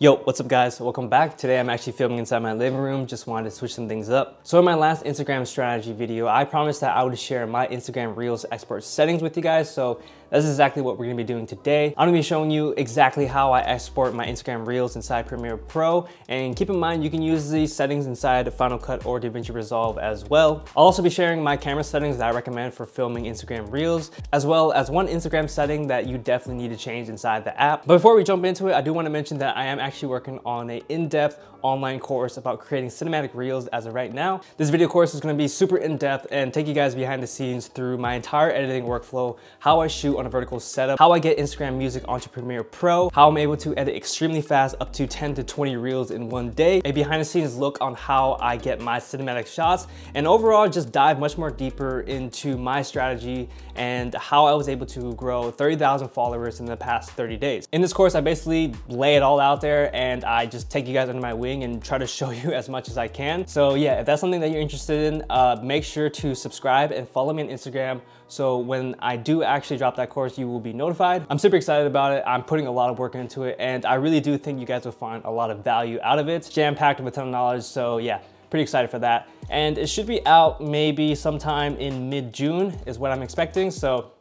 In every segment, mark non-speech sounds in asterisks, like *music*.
Yo, what's up guys? Welcome back. Today I'm actually filming inside my living room. Just wanted to switch some things up. So in my last Instagram strategy video, I promised that I would share my Instagram Reels export settings with you guys. So that's exactly what we're gonna be doing today. I'm gonna be showing you exactly how I export my Instagram Reels inside Premiere Pro. And keep in mind, you can use these settings inside Final Cut or DaVinci Resolve as well. I'll also be sharing my camera settings that I recommend for filming Instagram Reels, as well as one Instagram setting that you definitely need to change inside the app. But before we jump into it, I do wanna mention that I am actually working on an in-depth online course about creating cinematic reels as of right now. This video course is gonna be super in-depth and take you guys behind the scenes through my entire editing workflow, how I shoot on a vertical setup, how I get Instagram music onto Premiere Pro, how I'm able to edit extremely fast up to 10 to 20 reels in one day, a behind the scenes look on how I get my cinematic shots, and overall just dive much more deeper into my strategy and how I was able to grow 30,000 followers in the past 30 days. In this course, I basically lay it all out there and I just take you guys under my wing and try to *laughs* show you as much as I can. So yeah, if that's something that you're interested in, uh, make sure to subscribe and follow me on Instagram so when I do actually drop that course, you will be notified. I'm super excited about it. I'm putting a lot of work into it and I really do think you guys will find a lot of value out of it. Jam-packed with a ton of knowledge, so yeah, pretty excited for that. And it should be out maybe sometime in mid-June is what I'm expecting, so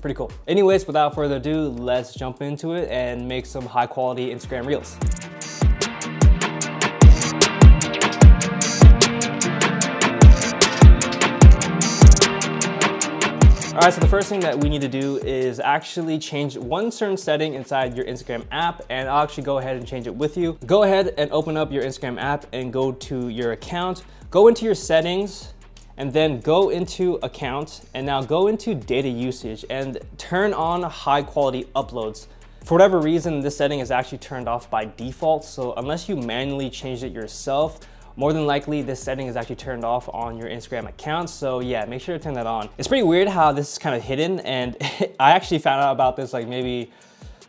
pretty cool. Anyways, without further ado, let's jump into it and make some high quality Instagram Reels. All right, so the first thing that we need to do is actually change one certain setting inside your Instagram app, and I'll actually go ahead and change it with you. Go ahead and open up your Instagram app and go to your account. Go into your settings, and then go into account, and now go into data usage and turn on high quality uploads. For whatever reason, this setting is actually turned off by default, so unless you manually change it yourself, more than likely this setting is actually turned off on your Instagram account. So yeah, make sure to turn that on. It's pretty weird how this is kind of hidden and *laughs* I actually found out about this like maybe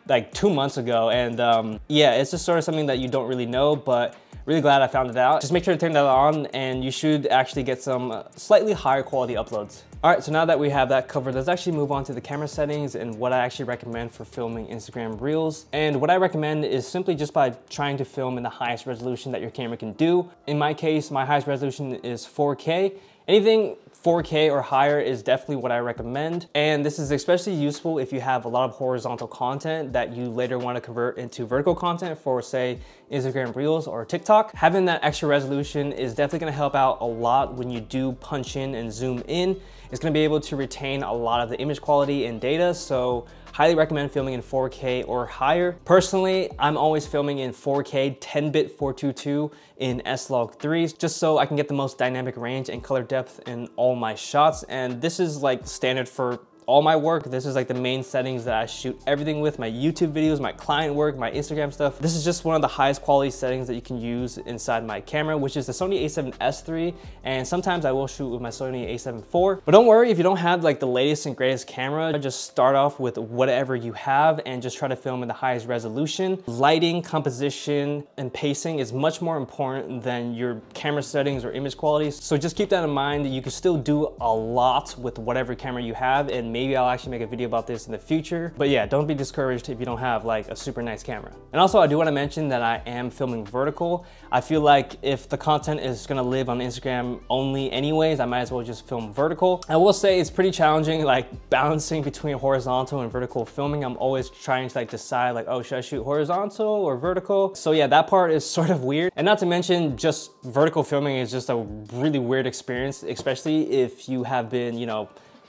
like two months ago. And um, yeah, it's just sort of something that you don't really know, but really glad I found it out. Just make sure to turn that on and you should actually get some uh, slightly higher quality uploads. All right, so now that we have that covered, let's actually move on to the camera settings and what I actually recommend for filming Instagram Reels. And what I recommend is simply just by trying to film in the highest resolution that your camera can do. In my case, my highest resolution is 4K. Anything 4K or higher is definitely what I recommend. And this is especially useful if you have a lot of horizontal content that you later want to convert into vertical content for say Instagram Reels or TikTok. Having that extra resolution is definitely gonna help out a lot when you do punch in and zoom in. It's gonna be able to retain a lot of the image quality and data. So highly recommend filming in 4K or higher. Personally, I'm always filming in 4K 10-bit 422 in S-Log3s just so I can get the most dynamic range and color depth in all my shots. And this is like standard for all my work. This is like the main settings that I shoot everything with, my YouTube videos, my client work, my Instagram stuff. This is just one of the highest quality settings that you can use inside my camera, which is the Sony a7S III. And sometimes I will shoot with my Sony a7 IV. But don't worry if you don't have like the latest and greatest camera, just start off with whatever you have and just try to film in the highest resolution. Lighting, composition, and pacing is much more important than your camera settings or image quality. So just keep that in mind that you can still do a lot with whatever camera you have and Maybe I'll actually make a video about this in the future. But yeah, don't be discouraged if you don't have like a super nice camera. And also I do wanna mention that I am filming vertical. I feel like if the content is gonna live on Instagram only anyways, I might as well just film vertical. I will say it's pretty challenging like balancing between horizontal and vertical filming. I'm always trying to like decide like, oh, should I shoot horizontal or vertical? So yeah, that part is *laughs* sort of weird. And not to mention just vertical filming is just a really weird experience, especially if you have been, you know,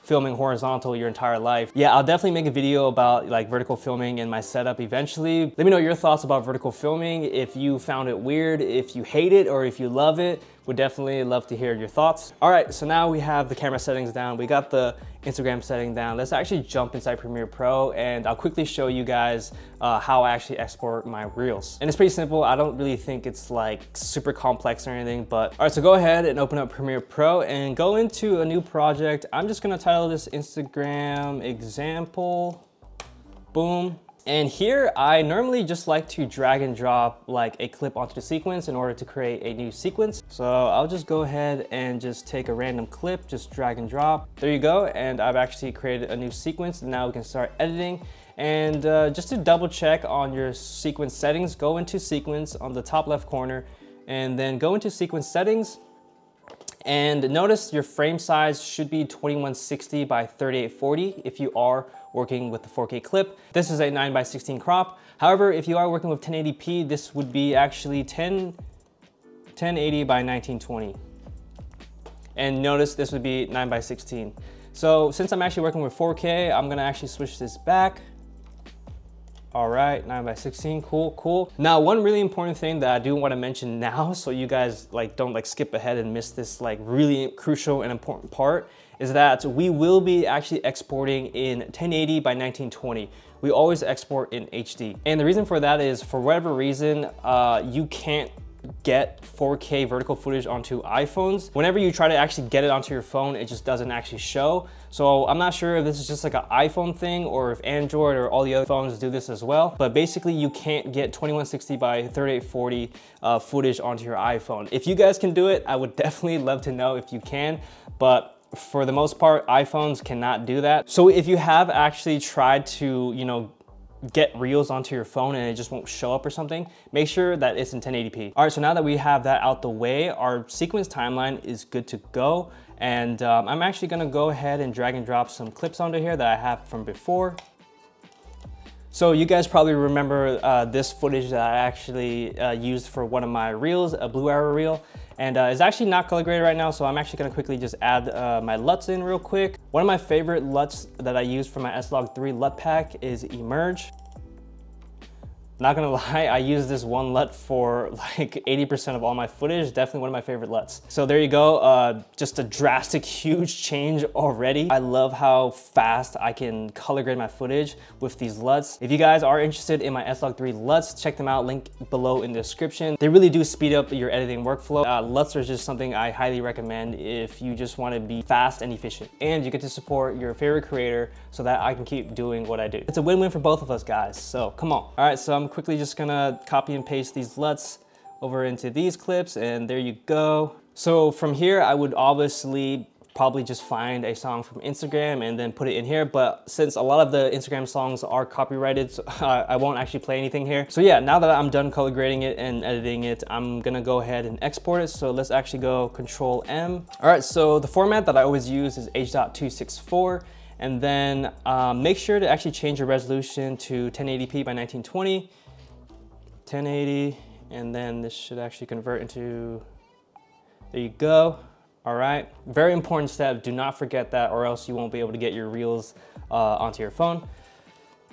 filming horizontal your entire life. Yeah, I'll definitely make a video about like vertical filming and my setup eventually. Let me know your thoughts about vertical filming, if you found it weird, if you hate it, or if you love it. Would definitely love to hear your thoughts. All right, so now we have the camera settings down. We got the Instagram setting down. Let's actually jump inside Premiere Pro and I'll quickly show you guys uh, how I actually export my Reels. And it's pretty simple. I don't really think it's like super complex or anything, but all right, so go ahead and open up Premiere Pro and go into a new project. I'm just gonna title this Instagram example, boom. And here I normally just like to drag and drop like a clip onto the sequence in order to create a new sequence. So I'll just go ahead and just take a random clip, just drag and drop. There you go. And I've actually created a new sequence. Now we can start editing And uh, just to double check on your sequence settings, go into sequence on the top left corner and then go into sequence settings and notice your frame size should be 2160 by 3840 if you are working with the 4K clip. This is a 9 by 16 crop. However, if you are working with 1080p, this would be actually 10, 1080 by 1920. And notice this would be 9 by 16. So since I'm actually working with 4K, I'm gonna actually switch this back. All right, 9 by 16, cool, cool. Now, one really important thing that I do wanna mention now, *laughs* so you guys like don't like skip ahead and miss this like really crucial and important part, is that we will be actually exporting in 1080 by 1920 we always export in HD. And the reason for that is for whatever reason, uh, you can't get 4K vertical footage onto iPhones. Whenever you try to actually get it onto your phone, it just doesn't actually show. So I'm not sure if this is just like an iPhone thing or if Android or all the other phones do this as well. But basically you can't get 2160 by 3840 uh, footage onto your iPhone. If you guys can do it, I would *laughs* definitely love to know if you can. But for the most part, iPhones cannot do that. So if you have actually tried to, you know, get Reels onto your phone and it just won't show up or something, make sure that it's in 1080p. All right, so now that we have that out the way, our sequence timeline is good to go. And um, I'm actually gonna go ahead and drag and drop some clips onto here that I have from before. So you guys probably remember uh, this footage that I actually uh, used for one of my reels, a blue arrow reel. And uh, it's actually not color graded right now, so I'm actually gonna quickly just add uh, my LUTs in real quick. One of my favorite LUTs that I use for my S-Log 3 LUT pack is Emerge. Not gonna *laughs* lie, I use this one LUT for like 80% of all my footage. Definitely one of my favorite LUTs. So there you go, uh, just a drastic, *laughs* huge change already. I love how fast I can color grade my footage with these LUTs. If you guys are interested in my S-Log 3 LUTs, check them out, link below in the description. They really do speed up your editing workflow. Uh, LUTs are just something I highly recommend if you just wanna be fast and efficient. And you get to support your favorite creator so that I can keep doing what I do. It's a win-win for both of us guys, so come on. All right, so I'm quickly just gonna copy and paste these LUTs over into these clips and there you go. So from here, I would obviously probably just find a song from Instagram and then put it in here. But since a lot of the Instagram songs are copyrighted, *laughs* so I won't actually play anything here. So yeah, now that I'm done color grading it and editing it, I'm gonna go ahead and export it. So let's actually go Control M. All right, so the format that I always use is H.264. And then um, make sure to actually change your resolution to 1080p by 1920 1080, and then this should actually convert into, there you go. All right, very important step. Do not forget that or else you won't be able to get your reels uh, onto your phone.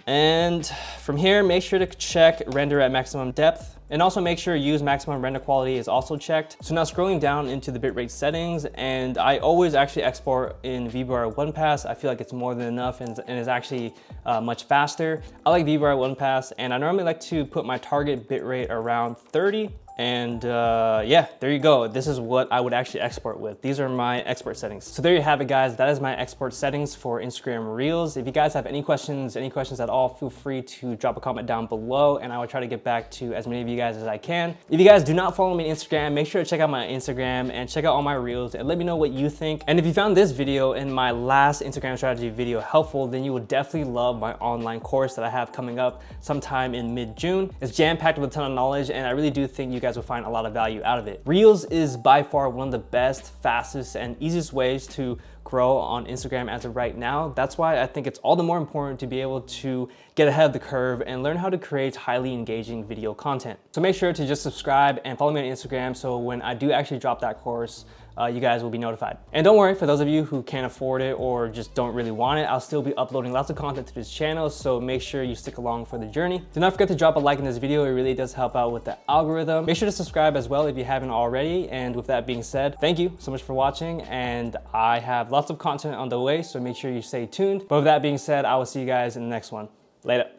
And from here, make sure to check render at maximum depth and also make sure use maximum render quality is also checked. So now scrolling down into the bitrate settings, and I always actually export in VBR OnePass. I feel like it's more than enough and, and is actually uh, much faster. I like VBR OnePass, and I normally like to put my target bitrate around 30 and uh, yeah, there you go. This is what I would actually export with. These are my export settings. So there you have it guys. That is my export settings for Instagram Reels. If you guys have any questions, any questions at all, feel free to drop a comment down below and I will try to get back to as many of you guys as I can. If you guys do not follow me on Instagram, make sure to check out my Instagram and check out all my Reels and let me know what you think. And if you found this video and my last Instagram strategy video helpful, then you will definitely love my online course that I have coming up sometime in mid-June. It's jam-packed with a ton of knowledge and I really do think you guys will find a lot of value out of it. Reels is by far one of the best, fastest, and easiest ways to grow on Instagram as of right now. That's why I think it's all the more important to be able to get ahead of the curve and learn how to create highly engaging video content. So make sure to just subscribe and follow me on Instagram so when I do actually drop that course, uh, you guys will be notified. And don't worry, for those of you who can't afford it or just don't really want it, I'll still be uploading lots of content to this channel, so make sure you stick along for the journey. Do not forget to drop a like in this video, it really does help out with the algorithm. Make sure to subscribe as well if you haven't already, and with that being said, thank you so much for watching, and I have lots of content on the way, so make sure you stay tuned. But with that being said, I will see you guys in the next one. Later.